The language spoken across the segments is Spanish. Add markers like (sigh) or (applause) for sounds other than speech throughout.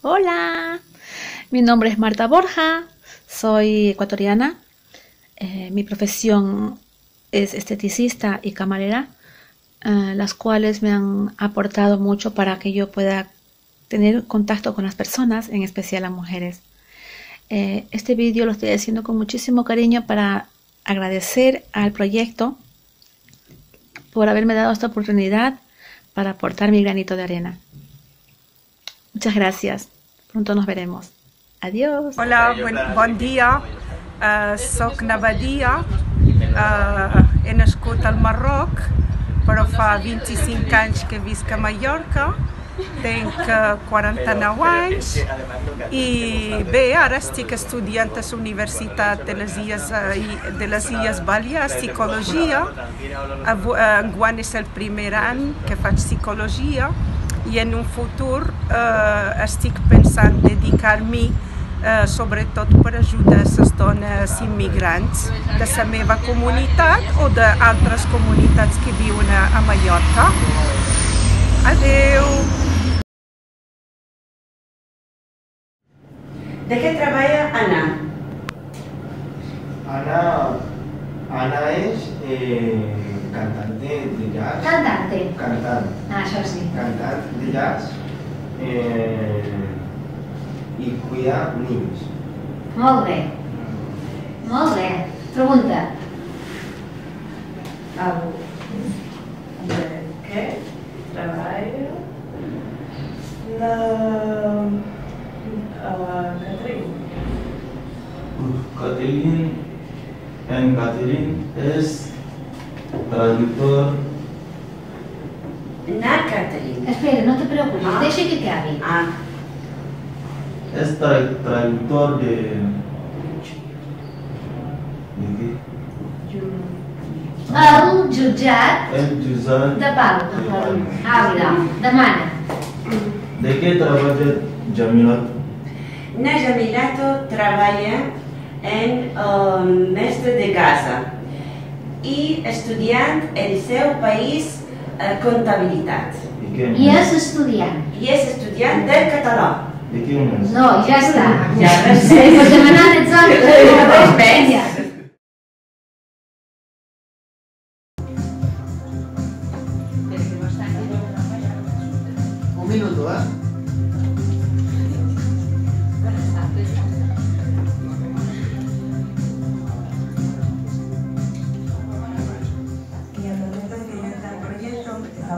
Hola, mi nombre es Marta Borja, soy ecuatoriana. Eh, mi profesión es esteticista y camarera, eh, las cuales me han aportado mucho para que yo pueda tener contacto con las personas, en especial las mujeres. Eh, este vídeo lo estoy haciendo con muchísimo cariño para agradecer al proyecto por haberme dado esta oportunidad para aportar mi granito de arena. Muchas gracias. Pronto nos veremos. Adiós. Hola, buen, bon dia. Uh, soc Nabadia. Uh, he nascut al Marroc, però fa 25 anys que visc a Mallorca. Tenc uh, 49 anys i bé, ara estic estudiant a la Universitat de les Illes, de les Illes Balears, Psicologia. Enguany és el primer any que faig Psicologia i en un futur eh, estic pensant dedicar-m'hi eh, sobretot per ajudar les dones immigrants de la meva comunitat o d'altres comunitats que viuen a, a Mallorca. Adeu! De què treballa Anna? Ana, Ana és eh, cantante de jazz. Cantante. Cantant. Ah, això sí. Cantant de jazz eh, i cuida niños. Molt bé. Molt bé. Pregunta. Au. De què treballa la uh, Catherine? Catherine, en Catherine es traductor. Na Catherine. Espera, no te preocupes, Ah. deixa que acabi. Ah, Es tra- traductor de. ¿De qué? El jutjat El Juzan. de Pau. de. Ah, mira, demana. ¿De qué trabaja Jamila? Na Jamilato treballa en um, mestre de casa i estudiant el seu país eh, comptabilitat. ¿De qué I és estudiant. I és estudiant del català. ¿De qué mes? No, ja està. Ja res sé. Pues demanar ets Res més. Ja. Un minuto, ¿eh?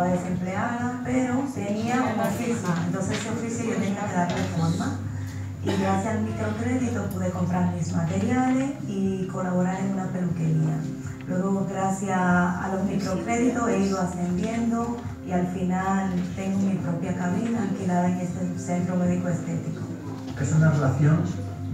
Estaba desempleada, pero tenía un oficio. Entonces ese oficio yo tenía que darle forma. Y gracias al microcrédito pude comprar mis materiales y colaborar en una peluquería. Luego, gracias a los microcréditos, he ido ascendiendo y al final tengo mi propia cabina alquilada en este centro médico estético. Es una relación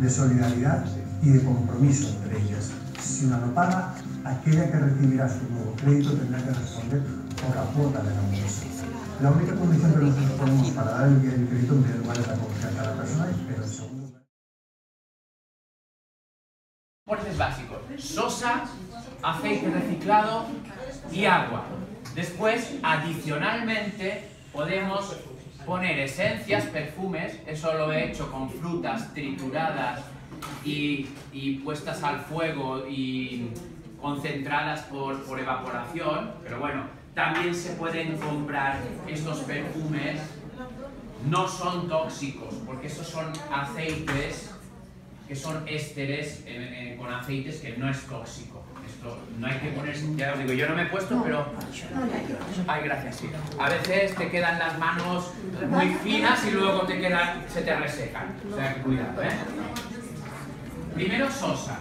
de solidaridad y de compromiso entre ellas. Si una no paga, aquella que recibirá su nuevo crédito tendrá que responder por la cuota de la empresa. La única condición que nosotros ponemos para dar el, el crédito lugar es la confianza de la persona, pero en segundo. Componentes básicos. Sosa, aceite reciclado y agua. Después, adicionalmente, podemos poner esencias, perfumes. Eso lo he hecho con frutas trituradas y, y puestas al fuego y concentradas por, por evaporación. Pero bueno, también se pueden comprar estos perfumes. No son tóxicos, porque estos son aceites que son ésteres con aceites que no es tóxico. Esto no hay que ponerse, ya os digo, yo no me he puesto, pero... Ay, gracias, sí. A veces te quedan las manos muy finas y luego te quedan, se te resecan. O sea, cuidado, ¿eh? Primero Sosa.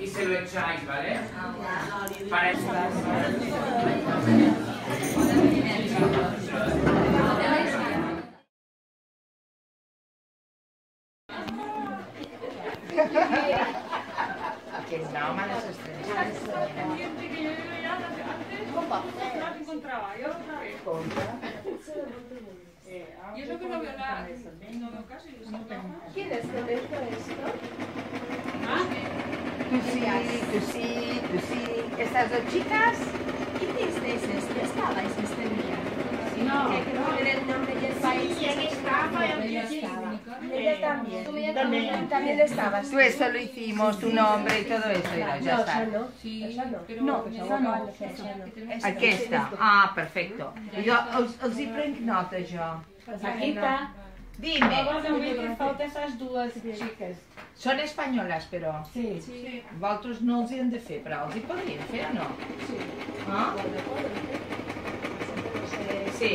y se lo echáis, ¿vale? Para eso. que no, malas Yo que no veo que esto? Ah, Sí. Estas dos chicas. ¿Qué hicisteis esto? ¿Estabais este día? No. Hay que poner el nombre del país. Sí, ella estaba, Ella ella estaba. Ella también. También, también estabas. Tú eso lo hicimos, tu nombre y todo eso. Ya está. Sí, pero No, esa no. Aquesta. Ah, perfecto. Jo els, els hi prenc nota, jo. Aquí está. Dime. Vull que falta essas dues xiques. Són espanyoles, però. Sí. sí. Vosaltres no els hi hem de fer, però els hi podríem fer o no? Sí. Ah? Sí.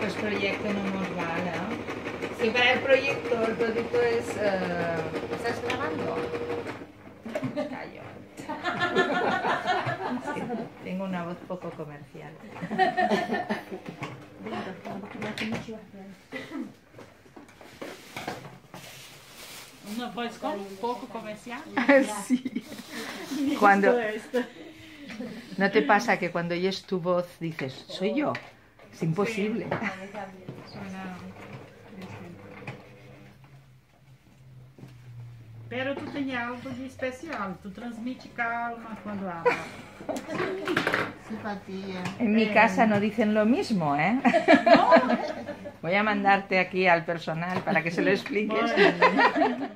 Pues proyecto no nos vale. ¿eh? Si para el proyecto el producto es... eh, ¿Estás grabando? Callo. Sí, tengo una voz poco comercial. (laughs) Uma voz com um pouco comercial. (laughs) Sí. Cuando, ¿No te pasa que cuando oyes tu voz dices, soy yo? Es imposible. Pero tu tem algo de especial, tu transmite calma quando habla. Simpatía. En mi casa no dicen lo mismo, ¿eh? Voy a mandarte aquí al personal para que se lo expliques. Bueno.